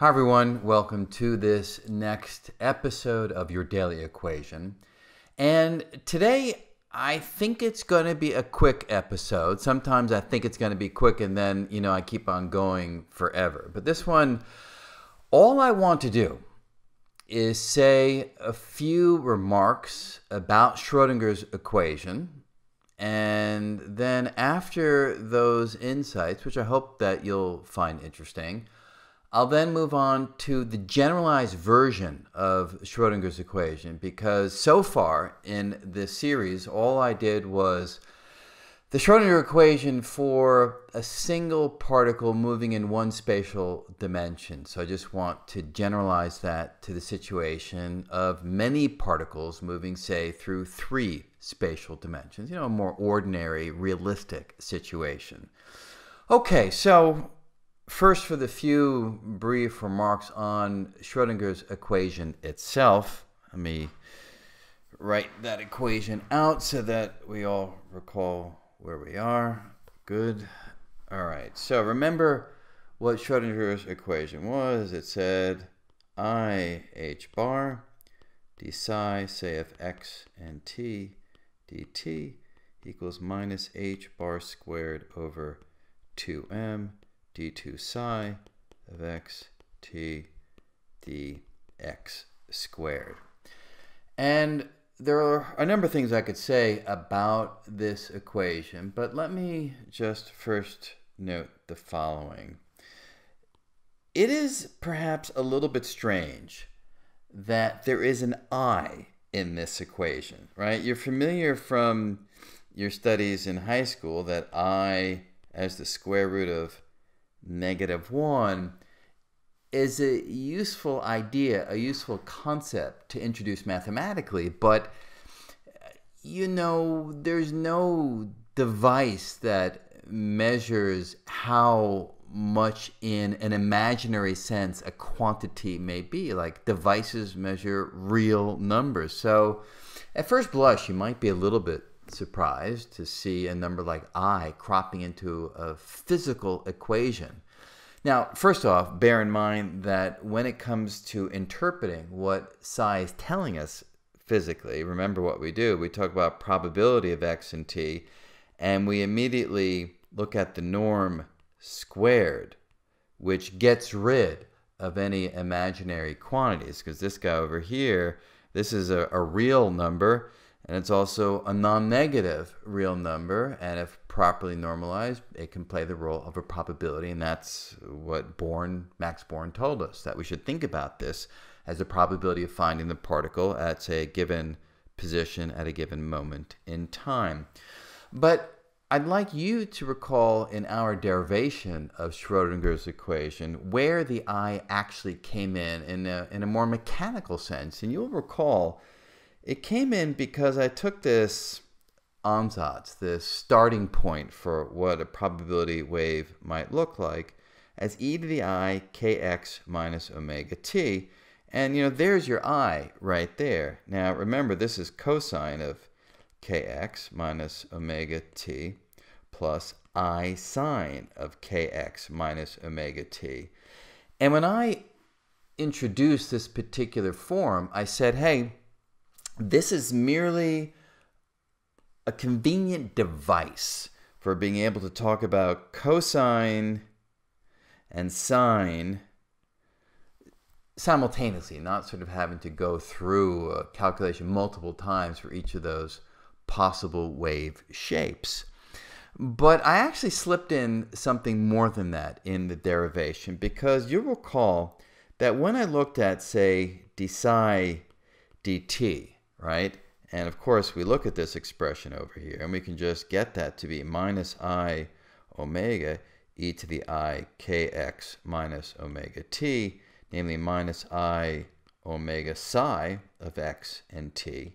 Hi, everyone. Welcome to this next episode of Your Daily Equation. And today, I think it's going to be a quick episode. Sometimes I think it's going to be quick and then, you know, I keep on going forever. But this one, all I want to do is say a few remarks about Schrodinger's equation. And then after those insights, which I hope that you'll find interesting, I'll then move on to the generalized version of Schrodinger's equation because so far in this series, all I did was the Schrodinger equation for a single particle moving in one spatial dimension. So I just want to generalize that to the situation of many particles moving, say, through three spatial dimensions, you know, a more ordinary, realistic situation. Okay, so First, for the few brief remarks on Schrodinger's equation itself, let me write that equation out so that we all recall where we are. Good. All right. So remember what Schrodinger's equation was. It said I h bar d psi, say of x and t dt equals minus h bar squared over 2m d2 psi of x t dx squared. And there are a number of things I could say about this equation, but let me just first note the following. It is perhaps a little bit strange that there is an i in this equation, right? You're familiar from your studies in high school that i as the square root of negative 1 is a useful idea, a useful concept to introduce mathematically, but uh, you know, there's no device that measures how much in an imaginary sense a quantity may be. Like devices measure real numbers. So at first blush, you might be a little bit surprised to see a number like i cropping into a physical equation. Now, first off, bear in mind that when it comes to interpreting what psi is telling us physically, remember what we do. We talk about probability of x and t, and we immediately look at the norm squared, which gets rid of any imaginary quantities, because this guy over here, this is a, a real number, and it's also a non-negative real number. And if properly normalized, it can play the role of a probability. And that's what Born, Max Born told us, that we should think about this as a probability of finding the particle at, say, a given position at a given moment in time. But I'd like you to recall in our derivation of Schrodinger's equation where the I actually came in in a, in a more mechanical sense. And you'll recall it came in because I took this ansatz, this starting point for what a probability wave might look like, as e to the i kx minus omega t. And you know, there's your i right there. Now remember, this is cosine of kx minus omega t plus i sine of kx minus omega t. And when I introduced this particular form, I said, hey, this is merely a convenient device for being able to talk about cosine and sine simultaneously, not sort of having to go through a calculation multiple times for each of those possible wave shapes. But I actually slipped in something more than that in the derivation because you'll recall that when I looked at, say, d psi dt, right? And of course, we look at this expression over here, and we can just get that to be minus i omega e to the i kx minus omega t, namely minus i omega psi of x and t.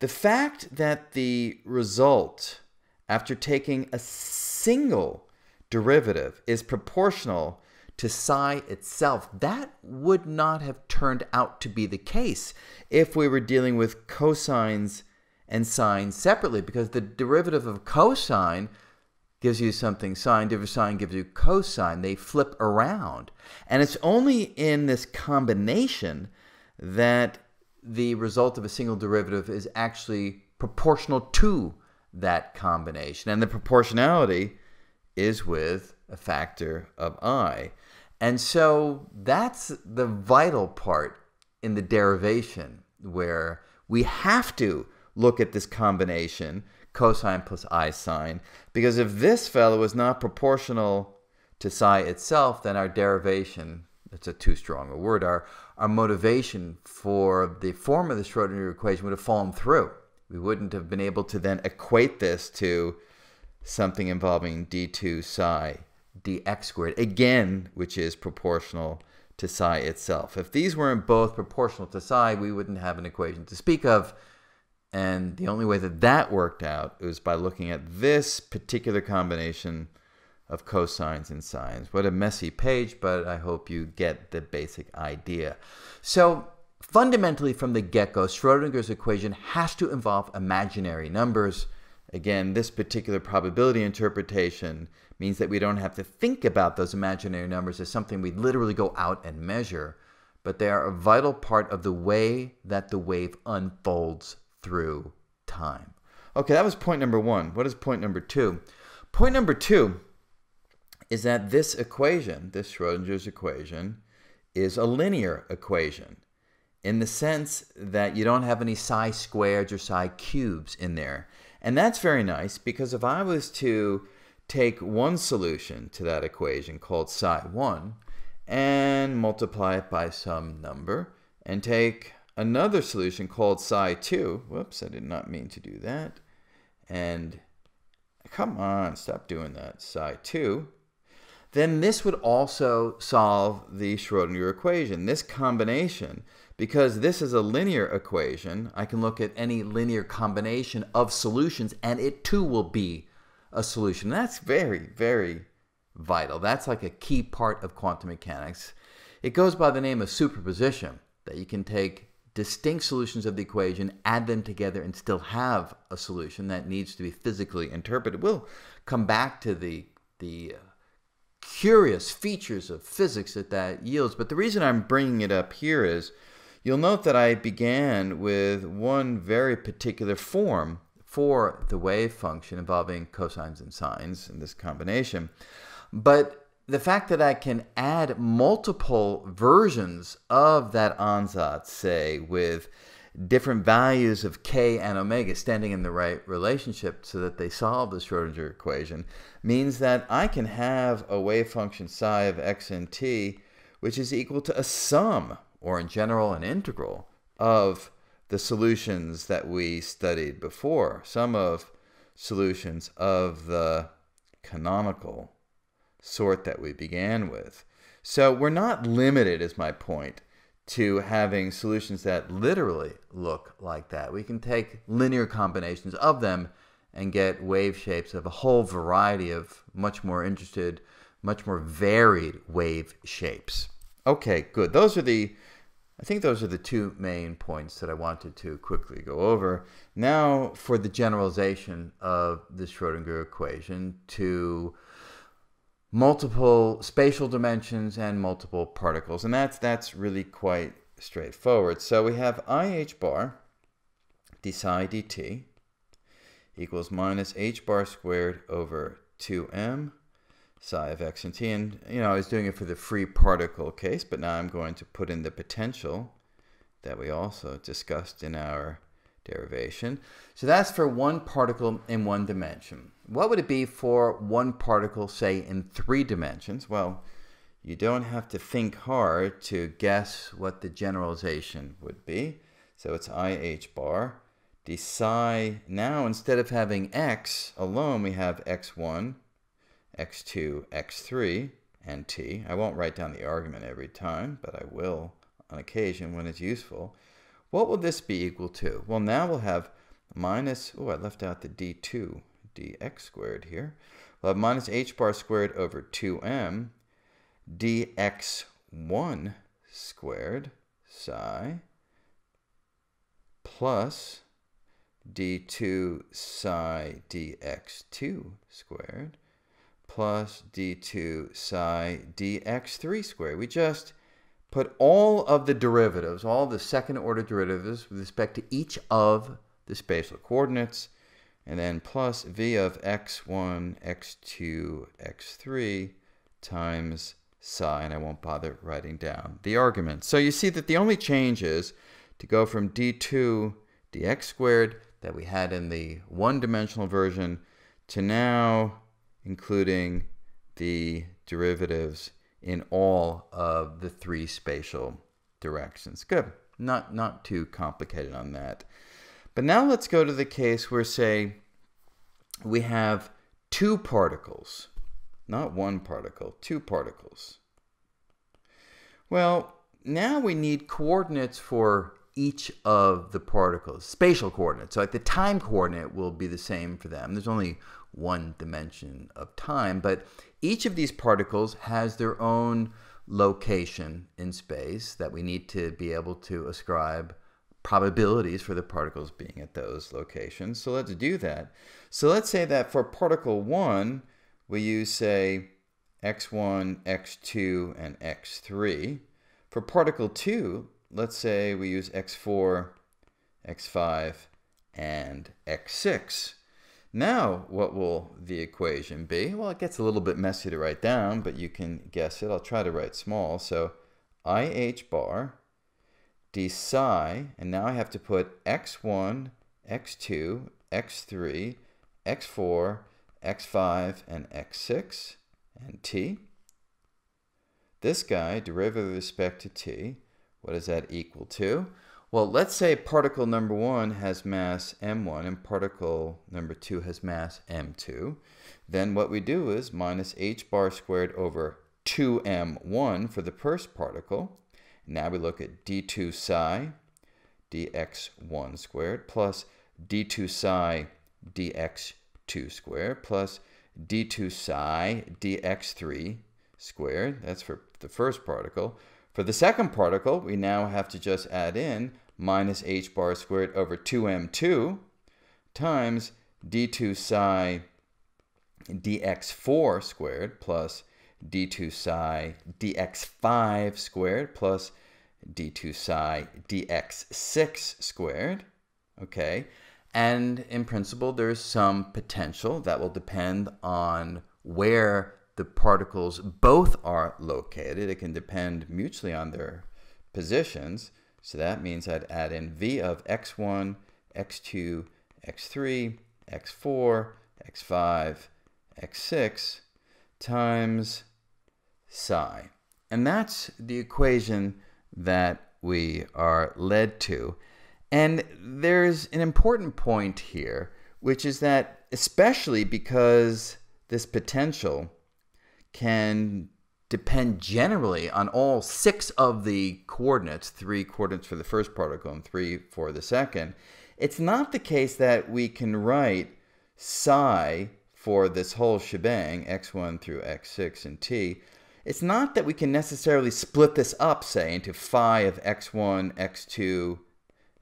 The fact that the result, after taking a single derivative, is proportional to psi itself, that would not have turned out to be the case if we were dealing with cosines and sines separately, because the derivative of cosine gives you something sine, different sine gives you cosine. They flip around. And it's only in this combination that the result of a single derivative is actually proportional to that combination. And the proportionality is with a factor of i. And so that's the vital part in the derivation where we have to look at this combination cosine plus i sine because if this fellow is not proportional to psi itself then our derivation that's a too strong a word our our motivation for the form of the Schrodinger equation would have fallen through. We wouldn't have been able to then equate this to something involving d2 psi dx squared, again, which is proportional to psi itself. If these weren't both proportional to psi, we wouldn't have an equation to speak of. And the only way that that worked out was by looking at this particular combination of cosines and sines. What a messy page, but I hope you get the basic idea. So fundamentally from the get-go, Schrodinger's equation has to involve imaginary numbers. Again, this particular probability interpretation means that we don't have to think about those imaginary numbers as something we literally go out and measure, but they are a vital part of the way that the wave unfolds through time. Okay, that was point number one. What is point number two? Point number two is that this equation, this Schrodinger's equation, is a linear equation in the sense that you don't have any psi squareds or psi cubes in there. And that's very nice because if I was to take one solution to that equation called psi 1 and multiply it by some number and take another solution called psi 2. Whoops, I did not mean to do that. And come on, stop doing that. Psi 2. Then this would also solve the Schrodinger equation. This combination, because this is a linear equation, I can look at any linear combination of solutions and it too will be a solution. That's very, very vital. That's like a key part of quantum mechanics. It goes by the name of superposition, that you can take distinct solutions of the equation, add them together, and still have a solution that needs to be physically interpreted. We'll come back to the, the curious features of physics that that yields, but the reason I'm bringing it up here is you'll note that I began with one very particular form for the wave function involving cosines and sines in this combination. But the fact that I can add multiple versions of that ansatz, say, with different values of k and omega standing in the right relationship so that they solve the Schrodinger equation, means that I can have a wave function psi of x and t which is equal to a sum, or in general an integral, of the solutions that we studied before, sum of solutions of the canonical sort that we began with. So we're not limited, is my point, to having solutions that literally look like that. We can take linear combinations of them and get wave shapes of a whole variety of much more interested, much more varied wave shapes. Okay, good. Those are the I think those are the two main points that I wanted to quickly go over. Now for the generalization of the Schrodinger equation to multiple spatial dimensions and multiple particles. And that's, that's really quite straightforward. So we have IH bar d psi dt equals minus h bar squared over 2m psi of x and t. And, you know, I was doing it for the free particle case, but now I'm going to put in the potential that we also discussed in our derivation. So that's for one particle in one dimension. What would it be for one particle, say, in three dimensions? Well, you don't have to think hard to guess what the generalization would be. So it's IH bar d psi. Now, instead of having x alone, we have x1 x2, x3, and t. I won't write down the argument every time, but I will on occasion when it's useful. What will this be equal to? Well, now we'll have minus, oh, I left out the d2, dx squared here. We'll have minus h bar squared over 2m dx1 squared psi plus d2 psi dx2 squared plus d2 psi dx3 squared. We just put all of the derivatives, all the second order derivatives with respect to each of the spatial coordinates, and then plus v of x1, x2, x3 times psi, and I won't bother writing down the argument. So you see that the only change is to go from d2 dx squared that we had in the one-dimensional version to now including the derivatives in all of the three spatial directions. Good. Not, not too complicated on that. But now let's go to the case where, say, we have two particles, not one particle, two particles. Well, now we need coordinates for each of the particles, spatial coordinates. So like the time coordinate will be the same for them. There's only one dimension of time, but each of these particles has their own location in space that we need to be able to ascribe probabilities for the particles being at those locations. So let's do that. So let's say that for particle 1, we use, say, x1, x2, and x3. For particle 2, let's say we use x4, x5, and x6. Now, what will the equation be? Well, it gets a little bit messy to write down, but you can guess it. I'll try to write small. So IH bar d psi, and now I have to put x1, x2, x3, x4, x5, and x6, and t. This guy, derivative with respect to t, what is that equal to? Well, let's say particle number one has mass m1 and particle number two has mass m2. Then what we do is minus h bar squared over 2m1 for the first particle. Now we look at d2 psi dx1 squared plus d2 psi dx2 squared plus d2 psi dx3 squared. That's for the first particle. For the second particle, we now have to just add in minus h bar squared over 2m2 times d2 psi dx4 squared plus d2 psi dx5 squared plus d2 psi dx6 squared. Okay, and in principle, there's some potential that will depend on where the particles both are located. It can depend mutually on their positions. So that means I'd add in v of x1, x2, x3, x4, x5, x6 times psi. And that's the equation that we are led to. And there's an important point here, which is that especially because this potential can depend generally on all six of the coordinates, three coordinates for the first particle and three for the second, it's not the case that we can write psi for this whole shebang, x1 through x6 and t. It's not that we can necessarily split this up, say, into phi of x1, x2,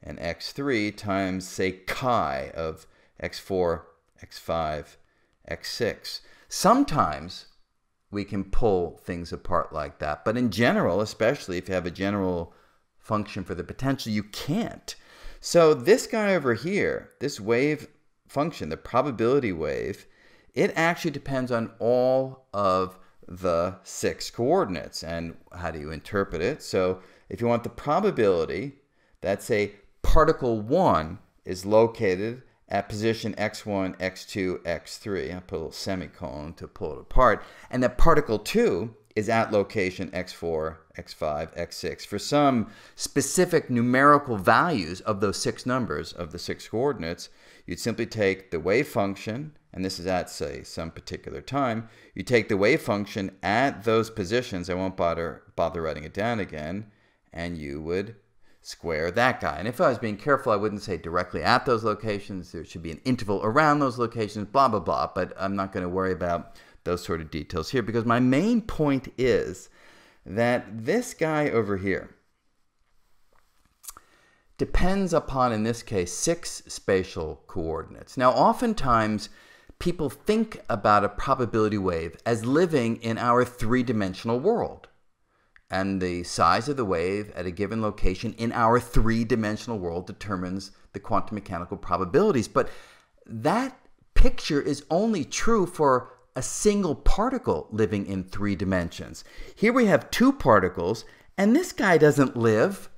and x3 times, say, chi of x4, x5, x6. Sometimes we can pull things apart like that. But in general, especially if you have a general function for the potential, you can't. So this guy over here, this wave function, the probability wave, it actually depends on all of the six coordinates. And how do you interpret it? So if you want the probability that say particle 1 is located at position x1, x2, x3. I put a little semicolon to pull it apart. And that particle 2 is at location x4, x5, x6 for some specific numerical values of those six numbers of the six coordinates. You'd simply take the wave function, and this is at, say, some particular time. You take the wave function at those positions. I won't bother, bother writing it down again. And you would square that guy. And if I was being careful, I wouldn't say directly at those locations. There should be an interval around those locations, blah, blah, blah. But I'm not going to worry about those sort of details here because my main point is that this guy over here depends upon, in this case, six spatial coordinates. Now, oftentimes, people think about a probability wave as living in our three dimensional world. And the size of the wave at a given location in our three dimensional world determines the quantum mechanical probabilities. But that picture is only true for a single particle living in three dimensions. Here we have two particles, and this guy doesn't live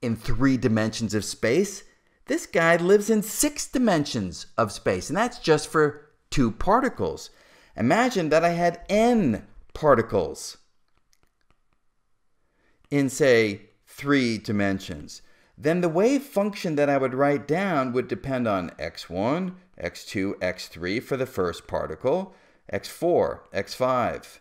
in three dimensions of space. This guy lives in six dimensions of space, and that's just for two particles. Imagine that I had n particles in, say, three dimensions. Then the wave function that I would write down would depend on x1, x2, x3 for the first particle, x4, x5,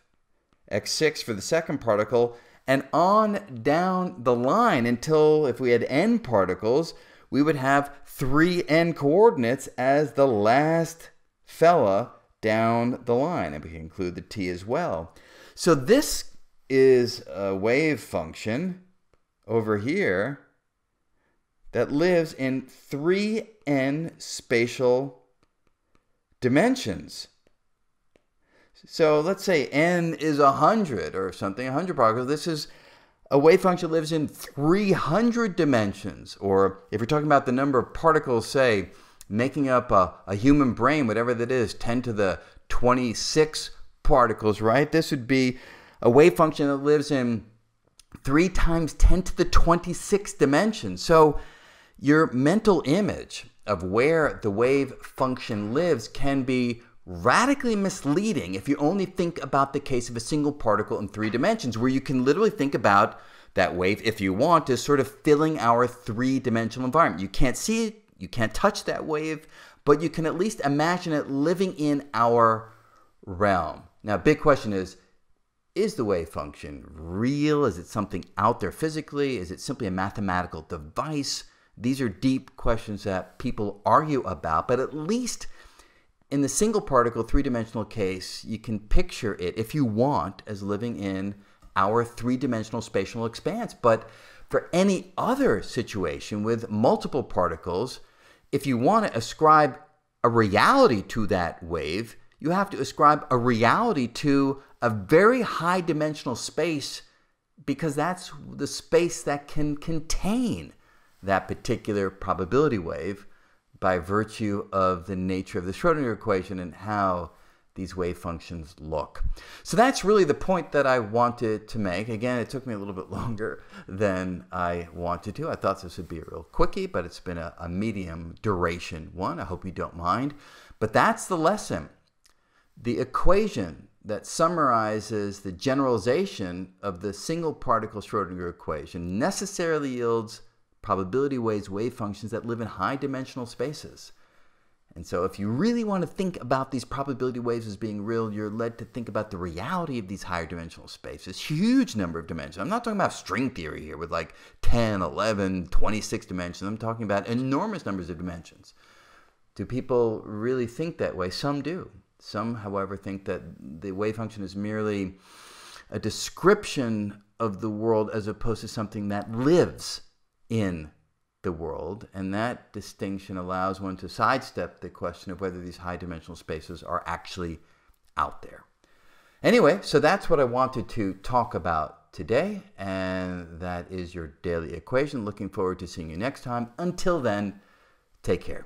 x6 for the second particle, and on down the line until if we had n particles, we would have 3n coordinates as the last fella down the line. And we can include the t as well. So this is a wave function over here that lives in 3n spatial dimensions. So let's say n is 100 or something, 100 particles. This is a wave function lives in 300 dimensions. Or if you're talking about the number of particles, say, making up a, a human brain, whatever that is, 10 to the 26 particles, right? This would be a wave function that lives in 3 times 10 to the 26 dimensions. So your mental image of where the wave function lives can be radically misleading if you only think about the case of a single particle in three dimensions, where you can literally think about that wave, if you want, as sort of filling our three dimensional environment. You can't see it, you can't touch that wave, but you can at least imagine it living in our realm. Now, big question is is the wave function real? Is it something out there physically? Is it simply a mathematical device? These are deep questions that people argue about, but at least in the single particle three dimensional case, you can picture it, if you want, as living in our three dimensional spatial expanse. But for any other situation with multiple particles, if you want to ascribe a reality to that wave, you have to ascribe a reality to a very high dimensional space because that's the space that can contain that particular probability wave by virtue of the nature of the Schrodinger equation and how these wave functions look. So that's really the point that I wanted to make. Again, it took me a little bit longer than I wanted to. I thought this would be a real quickie, but it's been a, a medium duration one. I hope you don't mind. But that's the lesson. The equation that summarizes the generalization of the single particle Schrodinger equation necessarily yields probability waves wave functions that live in high dimensional spaces. And so, if you really want to think about these probability waves as being real, you're led to think about the reality of these higher dimensional spaces, huge number of dimensions. I'm not talking about string theory here with like 10, 11, 26 dimensions. I'm talking about enormous numbers of dimensions. Do people really think that way? Some do. Some, however, think that the wave function is merely a description of the world as opposed to something that lives in the world, and that distinction allows one to sidestep the question of whether these high dimensional spaces are actually out there. Anyway, so that's what I wanted to talk about today, and that is your daily equation. Looking forward to seeing you next time. Until then, take care.